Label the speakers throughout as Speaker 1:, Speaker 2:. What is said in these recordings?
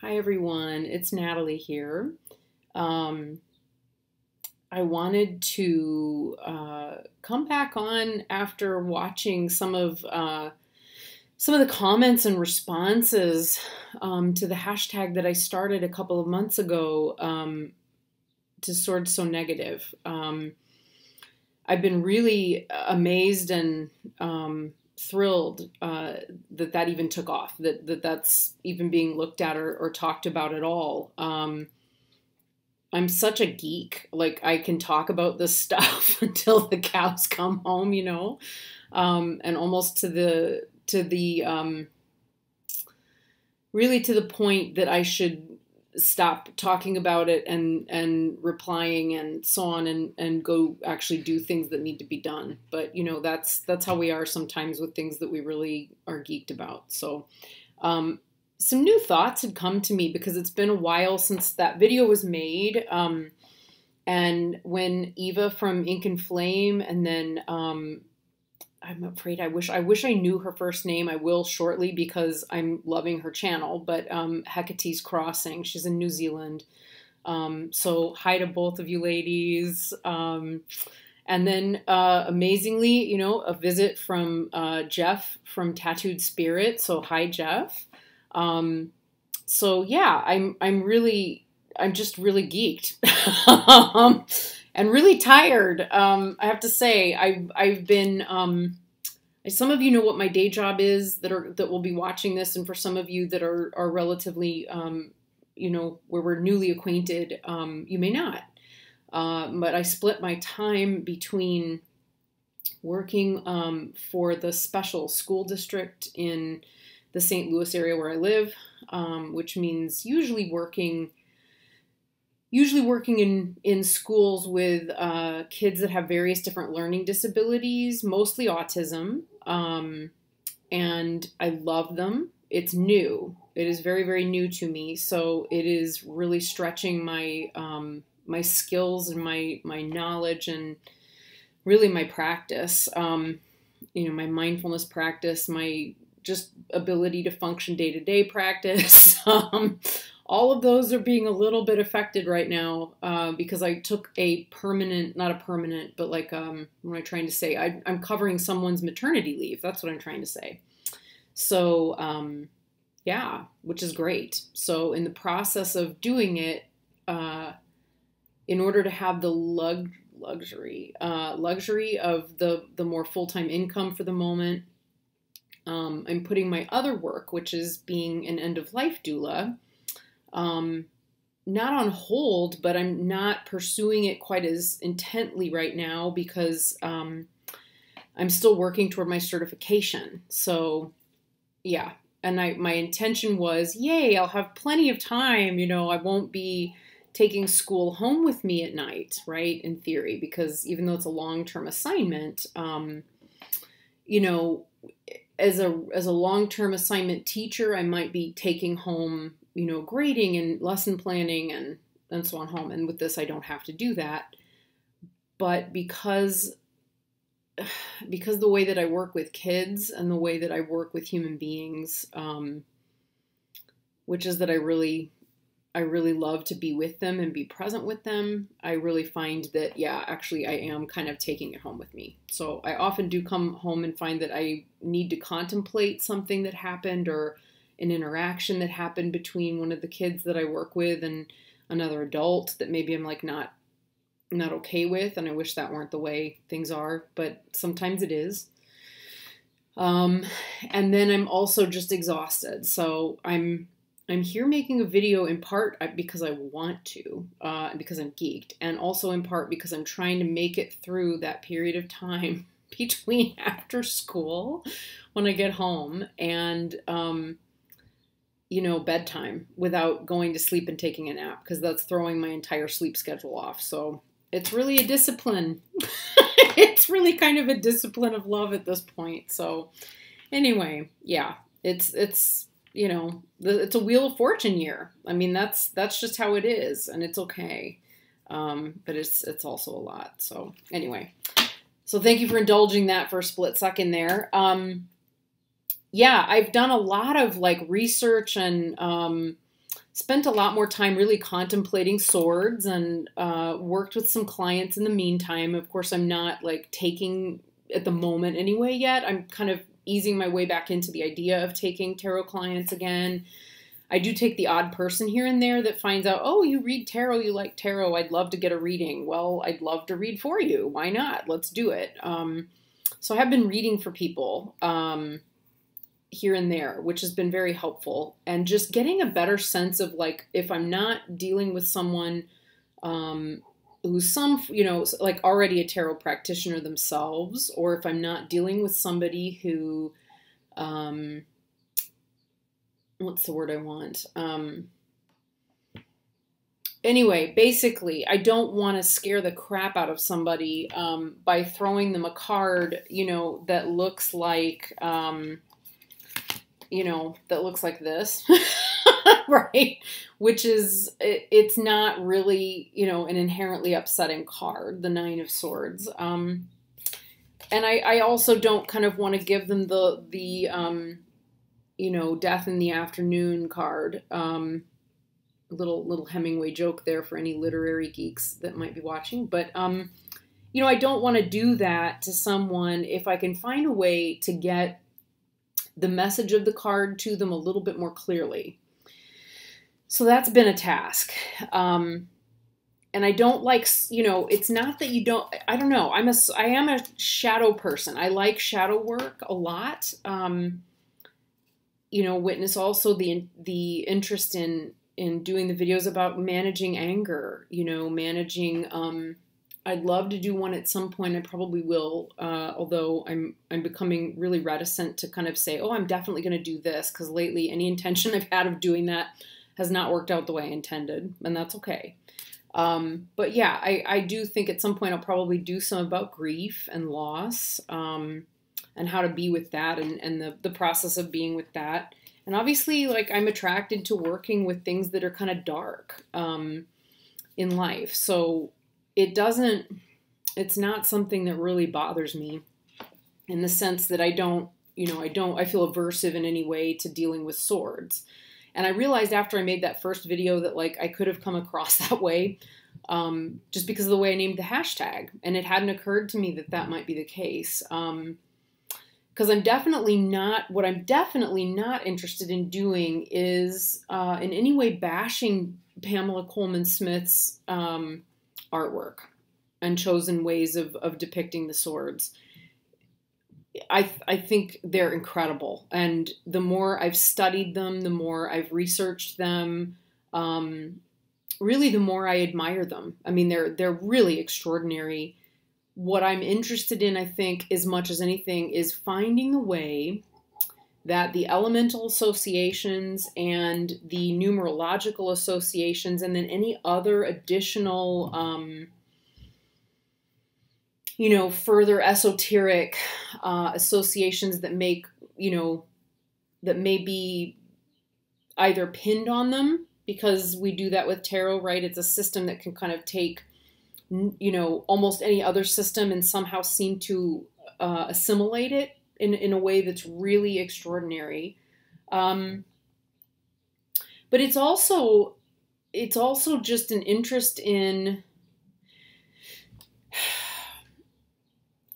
Speaker 1: Hi, everyone. It's Natalie here. Um, I wanted to uh, come back on after watching some of uh, some of the comments and responses um, to the hashtag that I started a couple of months ago um, to Swords So Negative. Um, I've been really amazed and um, thrilled uh, that that even took off, that, that that's even being looked at or, or talked about at all. Um, I'm such a geek. Like, I can talk about this stuff until the cows come home, you know, um, and almost to the, to the, um, really to the point that I should stop talking about it and and replying and so on and and go actually do things that need to be done. But you know that's that's how we are sometimes with things that we really are geeked about. So um, some new thoughts had come to me because it's been a while since that video was made. Um, and when eva from ink and flame and then um, I'm afraid I wish I wish I knew her first name. I will shortly because I'm loving her channel. But um, Hecate's Crossing, she's in New Zealand. Um, so hi to both of you ladies. Um, and then uh, amazingly, you know, a visit from uh, Jeff from Tattooed Spirit. So hi Jeff. Um, so yeah, I'm I'm really I'm just really geeked. And really tired. Um, I have to say, I've I've been. Um, some of you know what my day job is that are that will be watching this, and for some of you that are are relatively, um, you know, where we're newly acquainted, um, you may not. Uh, but I split my time between working um, for the special school district in the St. Louis area where I live, um, which means usually working usually working in in schools with uh, kids that have various different learning disabilities, mostly autism, um, and I love them. It's new. It is very very new to me, so it is really stretching my um, my skills and my my knowledge and really my practice. Um, you know, my mindfulness practice, my just ability to function day to day practice. All of those are being a little bit affected right now uh, because I took a permanent, not a permanent, but like, um, what am I trying to say? I, am covering someone's maternity leave. That's what I'm trying to say. So, um, yeah, which is great. So, in the process of doing it, uh, in order to have the lug- luxury, uh, luxury of the the more full time income for the moment, um, I'm putting my other work, which is being an end of life doula um, not on hold, but I'm not pursuing it quite as intently right now because um, I'm still working toward my certification. So, yeah. And I, my intention was, yay, I'll have plenty of time. You know, I won't be taking school home with me at night, right? In theory, because even though it's a long term assignment, um, you know, as a as a long term assignment teacher, I might be taking home you know, grading and lesson planning and, and so on home. And with this, I don't have to do that. But because because the way that I work with kids and the way that I work with human beings, um, which is that I really I really love to be with them and be present with them. I really find that, yeah, actually, I am kind of taking it home with me. So I often do come home and find that I need to contemplate something that happened or an interaction that happened between one of the kids that I work with and another adult that maybe I'm like not not okay with and I wish that weren't the way things are, but sometimes it is. Um, and then I'm also just exhausted. So I'm I'm here making a video in part uh, because I want to, uh, because I'm geeked, and also in part because I'm trying to make it through that period of time between after school when I get home and um, you know, bedtime without going to sleep and taking a nap because that's throwing my entire sleep schedule off. So it's really a discipline. it's really kind of a discipline of love at this point. So anyway, yeah, it's it's you know, it's a wheel of fortune year. I mean, that's that's just how it is, and it's okay. Um, but it's it's also a lot. So anyway, so thank you for indulging that for a split second there. Um, yeah, I've done a lot of like research and um, spent a lot more time really contemplating swords and uh, worked with some clients in the meantime. Of course, I'm not like taking at the moment anyway yet. I'm kind of easing my way back into the idea of taking tarot clients again. I do take the odd person here and there that finds out, oh, you read tarot, you like tarot, I'd love to get a reading. Well, I'd love to read for you. Why not? Let's do it. Um, so I have been reading for people. Um, here and there, which has been very helpful. And just getting a better sense of like if I'm not dealing with someone um, who's some, you know, like already a tarot practitioner themselves, or if I'm not dealing with somebody who, um, what's the word I want? Um, anyway, basically, I don't want to scare the crap out of somebody um, by throwing them a card, you know, that looks like. Um, you know, that looks like this, right? Which is, it, it's not really, you know, an inherently upsetting card, the Nine of Swords. Um, and I, I also don't kind of want to give them the, the, um, you know, Death in the Afternoon card. Um, little, little Hemingway joke there for any literary geeks that might be watching. But, um, you know, I don't want to do that to someone if I can find a way to get the message of the card to them a little bit more clearly. So that's been a task. Um, and I don't like, you know, it's not that you don't, I don't know. I'm a, I am a shadow person. I like shadow work a lot. Um, you know, witness also the, the interest in, in doing the videos about managing anger, you know, managing, um, I'd love to do one at some point. I probably will, uh, although I'm I'm becoming really reticent to kind of say, oh, I'm definitely going to do this because lately any intention I've had of doing that has not worked out the way I intended, and that's okay. Um, but yeah, I, I do think at some point I'll probably do some about grief and loss um, and how to be with that and, and the, the process of being with that. And obviously, like I'm attracted to working with things that are kind of dark um, in life. So it doesn't it's not something that really bothers me in the sense that I don't, you know, I don't I feel aversive in any way to dealing with swords. And I realized after I made that first video that like I could have come across that way um, just because of the way I named the hashtag. And it hadn't occurred to me that that might be the case. Um, because I'm definitely not, what I'm definitely not interested in doing is uh, in any way bashing Pamela Colman Smith's um, artwork and chosen ways of, of depicting the swords. I, I think they're incredible. And the more I've studied them, the more I've researched them, um, really the more I admire them. I mean, they're, they're really extraordinary. What I'm interested in, I think, as much as anything, is finding a way that the elemental associations and the numerological associations, and then any other additional, um, you know, further esoteric uh, associations that make, you know, that may be either pinned on them because we do that with tarot, right? It's a system that can kind of take, you know, almost any other system and somehow seem to uh, assimilate it in, in a way that's really extraordinary. Um, but it's also it's also just an interest in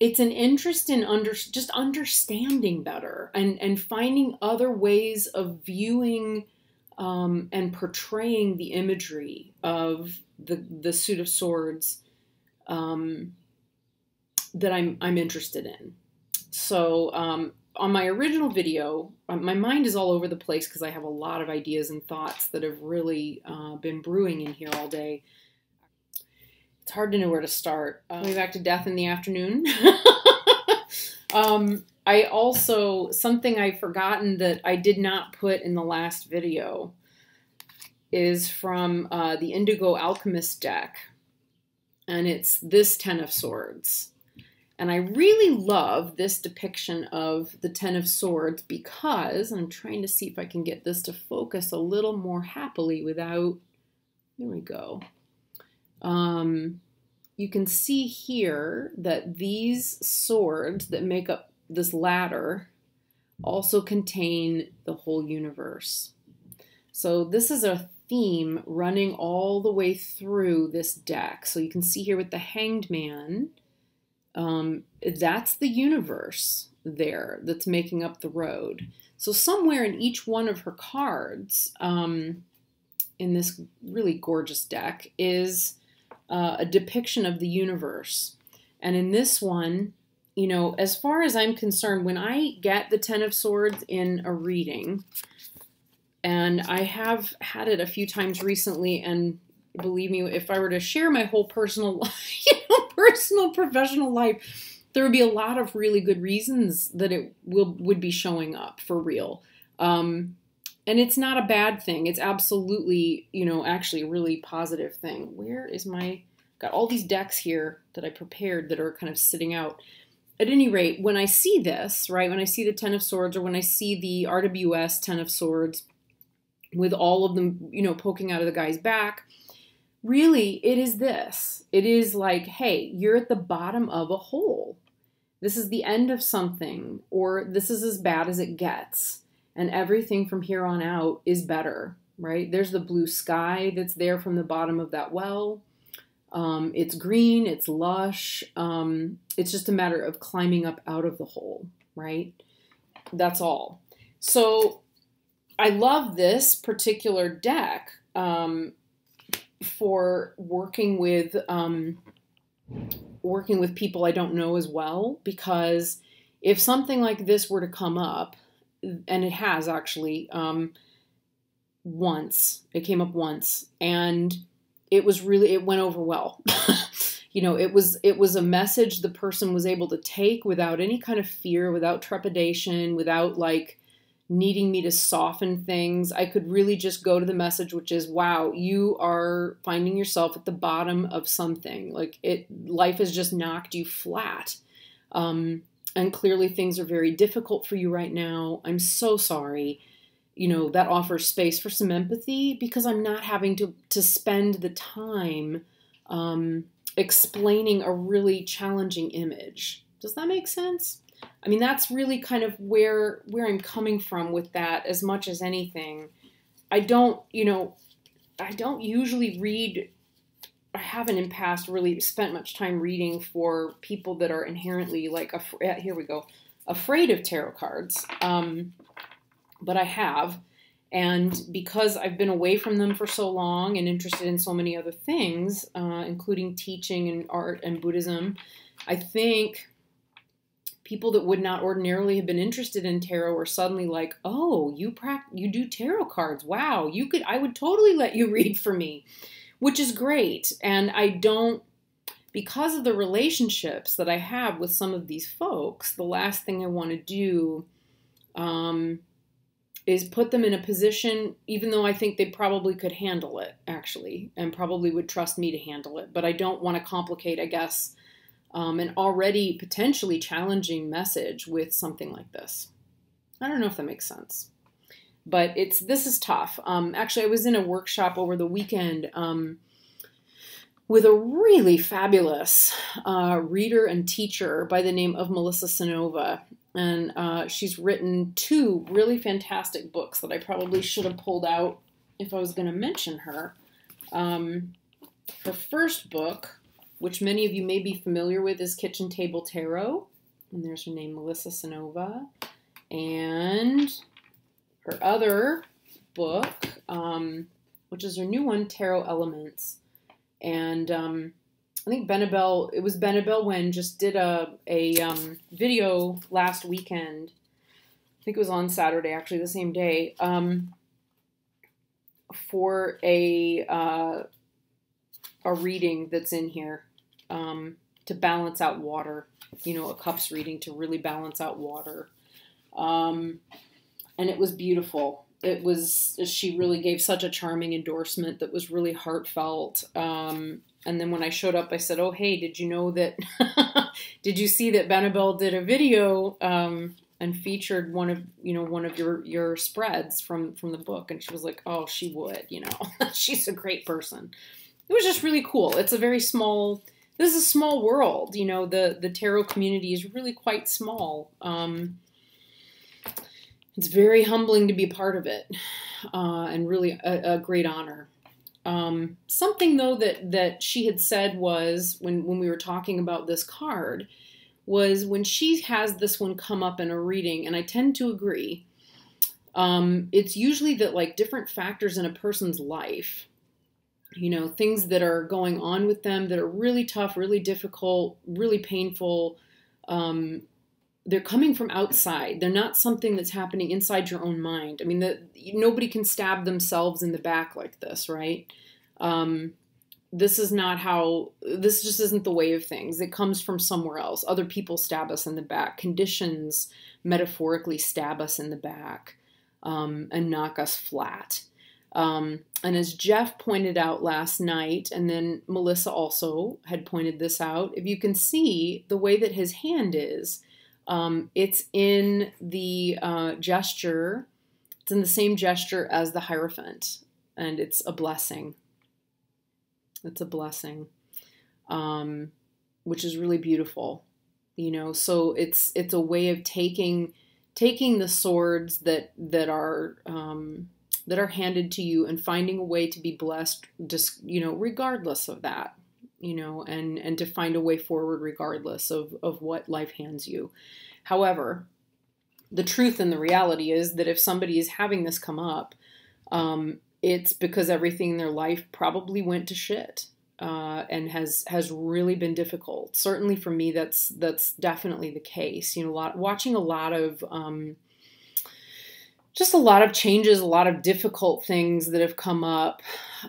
Speaker 1: it's an interest in under just understanding better and and finding other ways of viewing um, and portraying the imagery of the the suit of swords um, that I'm I'm interested in. So um, on my original video, um, my mind is all over the place because I have a lot of ideas and thoughts that have really uh, been brewing in here all day. It's hard to know where to start. Uh, Going back to Death in the Afternoon. um, I also, something I've forgotten that I did not put in the last video is from uh, the Indigo Alchemist deck. And it's this Ten of Swords. And I really love this depiction of the Ten of Swords because I'm trying to see if I can get this to focus a little more happily without, there we go. Um, you can see here that these swords that make up this ladder also contain the whole universe. So this is a theme running all the way through this deck. So you can see here with the Hanged Man, um, that's the universe there that's making up the road. So somewhere in each one of her cards, um, in this really gorgeous deck, is uh, a depiction of the universe. And in this one, you know, as far as I'm concerned, when I get the Ten of Swords in a reading, and I have had it a few times recently, and believe me, if I were to share my whole personal, life, you know, personal professional life, there would be a lot of really good reasons that it will would be showing up for real. Um, and it's not a bad thing. It's absolutely, you know, actually a really positive thing. Where is my got all these decks here that I prepared that are kind of sitting out at any rate, when I see this, right, when I see the Ten of Swords or when I see the RWS Ten of Swords with all of them, you know, poking out of the guy's back, really, it is this. It is like, hey, you're at the bottom of a hole. This is the end of something, or this is as bad as it gets. And everything from here on out is better, right? There's the blue sky that's there from the bottom of that well. Um, it's green, it's lush. Um, it's just a matter of climbing up out of the hole, right? That's all. So I love this particular deck um, for working with um, working with people I don't know as well because if something like this were to come up, and it has actually um, once, it came up once, and it was really it went over well. you know, it was it was a message the person was able to take without any kind of fear, without trepidation, without like needing me to soften things. I could really just go to the message which is wow, you are finding yourself at the bottom of something. Like it life has just knocked you flat. Um and clearly things are very difficult for you right now. I'm so sorry you know that offers space for some empathy because i'm not having to to spend the time um, explaining a really challenging image does that make sense i mean that's really kind of where where i'm coming from with that as much as anything i don't you know i don't usually read i haven't in past really spent much time reading for people that are inherently like af- here we go afraid of tarot cards um, but I have. And because I've been away from them for so long and interested in so many other things, uh, including teaching and art and Buddhism, I think people that would not ordinarily have been interested in tarot are suddenly like, "Oh, you pra- you do tarot cards. Wow, you could I would totally let you read for me." Which is great. And I don't because of the relationships that I have with some of these folks, the last thing I want to do um, is put them in a position, even though I think they probably could handle it, actually, and probably would trust me to handle it. But I don't want to complicate, I guess, um, an already potentially challenging message with something like this. I don't know if that makes sense, but it's this is tough. Um, actually, I was in a workshop over the weekend um, with a really fabulous uh, reader and teacher by the name of Melissa Cynova, and uh, she's written two really fantastic books that I probably should have pulled out if I was going to mention her. Um, her first book, which many of you may be familiar with, is Kitchen Table Tarot. And there's her name, Melissa Cynova. And her other book, um, which is her new one, Tarot Elements. And um, I think Benebell, it was Benebell Wen just did a, a um, video last weekend. I think it was on Saturday, actually, the same day, um, for a uh, a reading that's in here um, to balance out water. You know, a cups reading to really balance out water. Um, and it was beautiful. It was, she really gave such a charming endorsement that was really heartfelt. Um, and then when I showed up, I said, "Oh, hey, did you know that? did you see that Benebell did a video um, and featured one of you know one of your your spreads from from the book?" And she was like, "Oh, she would. You know, she's a great person." It was just really cool. It's a very small. This is a small world. You know, the the tarot community is really quite small. Um, it's very humbling to be part of it, uh, and really a, a great honor. Um, something though that that she had said was when when we were talking about this card was when she has this one come up in a reading, and I tend to agree. Um, it's usually that like different factors in a person's life, you know, things that are going on with them that are really tough, really difficult, really painful. Um, they're coming from outside. They're not something that's happening inside your own mind. I mean, the, nobody can stab themselves in the back like this, right? Um, this is not how, this just isn't the way of things. It comes from somewhere else. Other people stab us in the back. Conditions metaphorically stab us in the back um, and knock us flat. Um, and as Jeff pointed out last night, and then Melissa also had pointed this out, if you can see the way that his hand is, um, it's in the uh, gesture, it's in the same gesture as the Hierophant, and it's a blessing. It's a blessing, um, which is really beautiful, you know. So it's it's a way of taking taking the swords that that are um, that are handed to you and finding a way to be blessed, just you know, regardless of that you know, and and to find a way forward regardless of of what life hands you. However, the truth and the reality is that if somebody is having this come up, um, it's because everything in their life probably went to shit. Uh, and has has really been difficult. Certainly for me, that's that's definitely the case. You know, lot watching a lot of um, just a lot of changes, a lot of difficult things that have come up.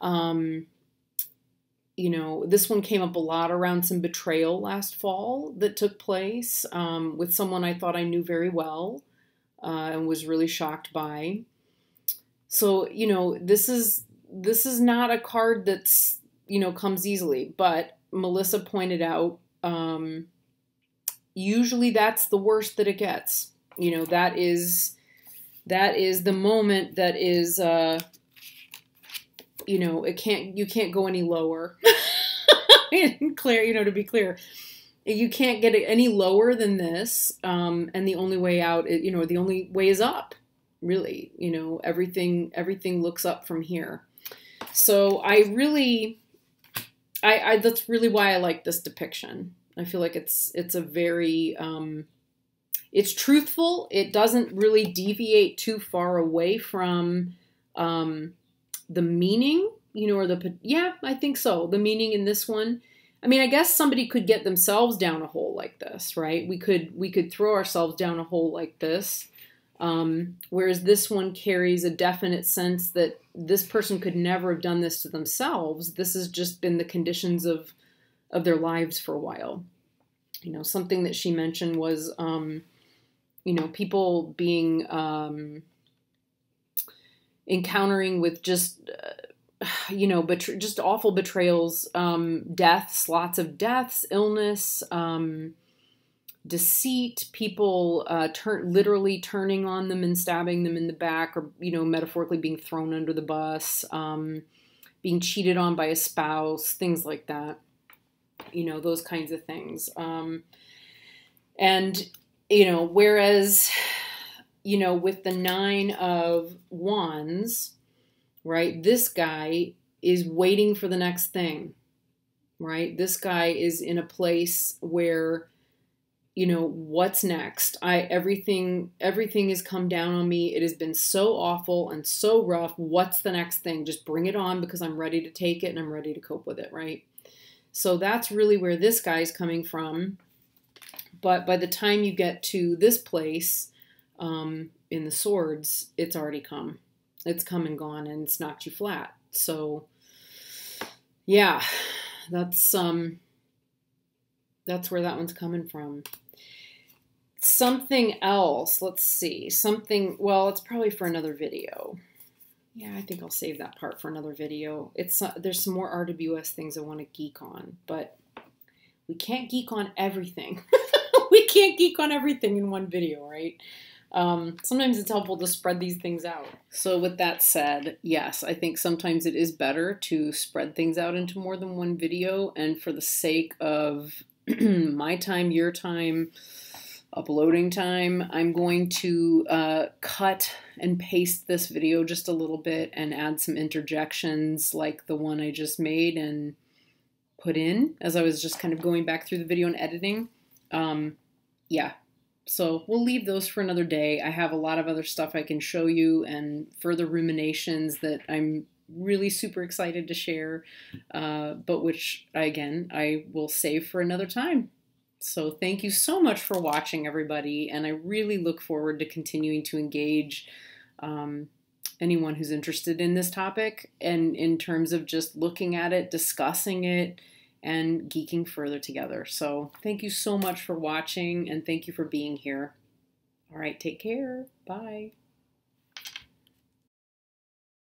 Speaker 1: Um, you know, this one came up a lot around some betrayal last fall that took place um, with someone I thought I knew very well uh, and was really shocked by. So, you know, this is this is not a card that's you know comes easily, but Melissa pointed out um, usually that's the worst that it gets. You know, that is that is the moment that is uh, you know, it can't you can't go any lower. clear, you know, to be clear, you can't get it any lower than this. Um, and the only way out, you know, the only way is up. Really, you know, everything everything looks up from here. So I really, I, I that's really why I like this depiction. I feel like it's it's a very um, it's truthful. It doesn't really deviate too far away from um, the meaning, you know, or the yeah, I think so. The meaning in this one. I mean, I guess somebody could get themselves down a hole like this, right? We could we could throw ourselves down a hole like this. Um, whereas this one carries a definite sense that this person could never have done this to themselves. This has just been the conditions of of their lives for a while. You know, something that she mentioned was, um, you know, people being um, encountering with just uh, you know but just awful betrayals um, deaths lots of deaths illness um, deceit people uh, turn literally turning on them and stabbing them in the back or you know metaphorically being thrown under the bus um, being cheated on by a spouse things like that. You know those kinds of things. Um, and you know whereas you know, with the nine of wands, right, this guy is waiting for the next thing, right? This guy is in a place where, you know, what's next? I everything everything has come down on me. It has been so awful and so rough. What's the next thing? Just bring it on because I'm ready to take it and I'm ready to cope with it, right? So that's really where this guy's coming from. But by the time you get to this place, um, in the swords, it's already come. It's come and gone and it's knocked you flat. So yeah, that's um that's where that one's coming from. Something else, let's see. Something well, it's probably for another video. Yeah, I think I'll save that part for another video. It's uh, there's some more RWS things I want to geek on, but we can't geek on everything. we can't geek on everything in one video, right? Um, sometimes it's helpful to spread these things out. So, with that said, yes, I think sometimes it is better to spread things out into more than one video. And for the sake of my time, your time, uploading time. I'm going to uh, cut and paste this video just a little bit and add some interjections like the one I just made and put in as I was just kind of going back through the video and editing. Um, yeah, so we'll leave those for another day. I have a lot of other stuff I can show you and further ruminations that I'm really super excited to share, uh, but which, I again, I will save for another time. So thank you so much for watching, everybody, and I really look forward to continuing to engage um, anyone who's interested in this topic and in terms of just looking at it, discussing it, and geeking further together. So thank you so much for watching, and thank you for being here. All right, take care. Bye.